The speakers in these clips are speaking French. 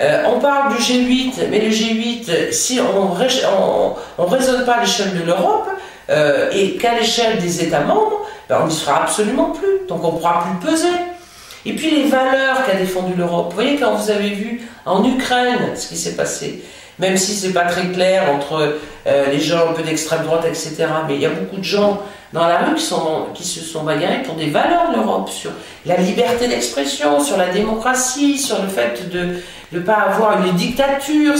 Euh, on parle du G8, mais le G8, si on ne raisonne pas à l'échelle de l'Europe euh, et qu'à l'échelle des États membres, ben, on n'y sera absolument plus. Donc on ne pourra plus peser. Et puis les valeurs qu'a défendues l'Europe. Vous voyez, quand vous avez vu en Ukraine ce qui s'est passé, même si c'est pas très clair entre euh, les gens un peu d'extrême droite, etc., mais il y a beaucoup de gens dans la rue qui, se sont bagarrés pour des valeurs de l'Europe, sur la liberté d'expression, sur la démocratie, sur le fait de ne pas avoir une dictature.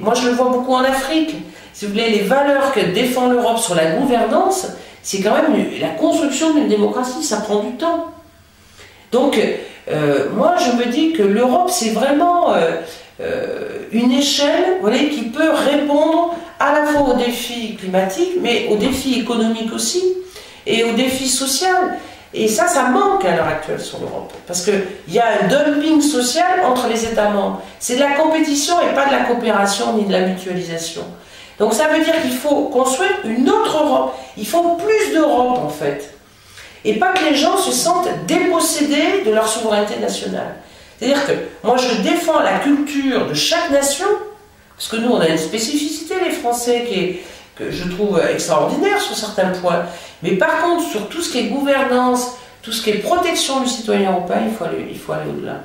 Moi, je le vois beaucoup en Afrique. Si vous voulez, les valeurs que défend l'Europe sur la gouvernance, c'est quand même la construction d'une démocratie, ça prend du temps. Donc, euh, moi, je me dis que l'Europe, c'est vraiment euh, euh, une échelle qui peut répondre à la fois aux défis climatiques, mais aux défis économiques aussi, et aux défis sociaux. Et ça, ça manque à l'heure actuelle sur l'Europe. Parce qu'il y a un dumping social entre les États membres. C'est de la compétition et pas de la coopération ni de la mutualisation. Donc ça veut dire qu'il faut construire une autre Europe. Il faut plus d'Europe en fait. Et pas que les gens se sentent dépossédés de leur souveraineté nationale. C'est-à-dire que moi je défends la culture de chaque nation, parce que nous on a une spécificité les Français qui est, que je trouve extraordinaire sur certains points. Mais par contre sur tout ce qui est gouvernance, tout ce qui est protection du citoyen européen, il faut aller, il faut aller au-delà.